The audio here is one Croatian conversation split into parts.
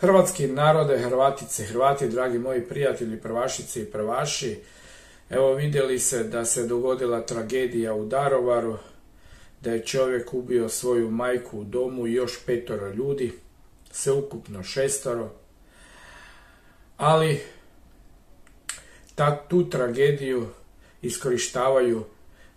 Hrvatski narode, Hrvatice, Hrvati, dragi moji prijatelji, prvašice i prvaši, evo vidjeli se da se dogodila tragedija u Darovaru, da je čovjek ubio svoju majku u domu i još petoro ljudi, ukupno šestoro, ali tu tragediju iskorištavaju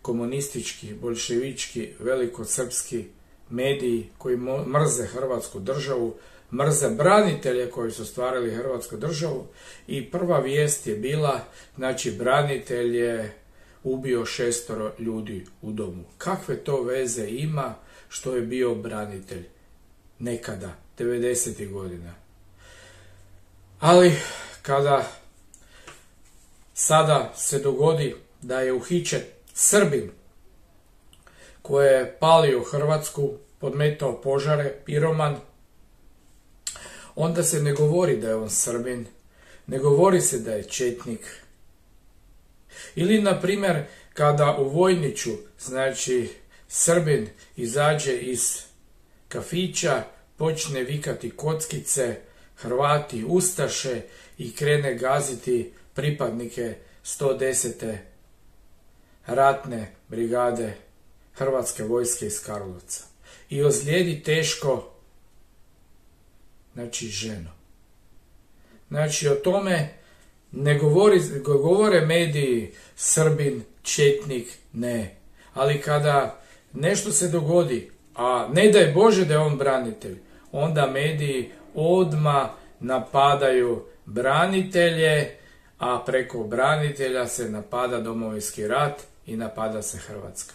komunistički, bolševički, velikosrpski mediji koji mrze Hrvatsku državu, mrze branitelje koji su stvarili Hrvatsku državu i prva vijest je bila, znači branitelj je ubio šestoro ljudi u domu. Kakve to veze ima što je bio branitelj nekada, 90. godina. Ali kada sada se dogodi da je uhićen Srbin koji je palio Hrvatsku, podmetao požare, piroman, onda se ne govori da je on Srbin, ne govori se da je Četnik. Ili, na primjer, kada u Vojniću, znači, Srbin izađe iz kafića, počne vikati kockice, Hrvati, Ustaše i krene gaziti pripadnike 110. ratne brigade Hrvatske vojske iz Karlovca. I ozlijedi teško znači ženu. Znači o tome ne govori, govore mediji Srbin, Četnik, ne. Ali kada nešto se dogodi, a ne daj Bože da je on branitelj, onda mediji odma napadaju branitelje, a preko branitelja se napada domovinski rat i napada se Hrvatska.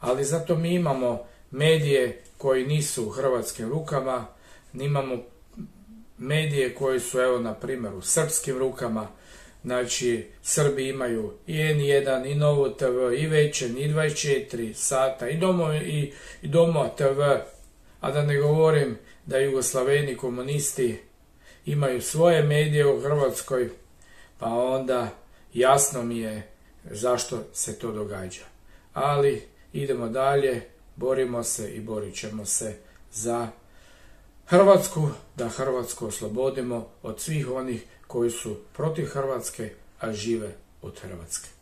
Ali zato mi imamo medije koji nisu u hrvatskim rukama, imamo medije koji su, evo, na primjer, u srpskim rukama, znači, Srbi imaju i N1, i Novo TV, i Večen, i 24 sata, i Domo, i, i Domo TV, a da ne govorim da Jugoslaveni komunisti imaju svoje medije u Hrvatskoj, pa onda jasno mi je zašto se to događa. Ali idemo dalje, borimo se i borit ćemo se za Hrvatsku, da Hrvatsku oslobodimo od svih onih koji su protiv Hrvatske, a žive od Hrvatske.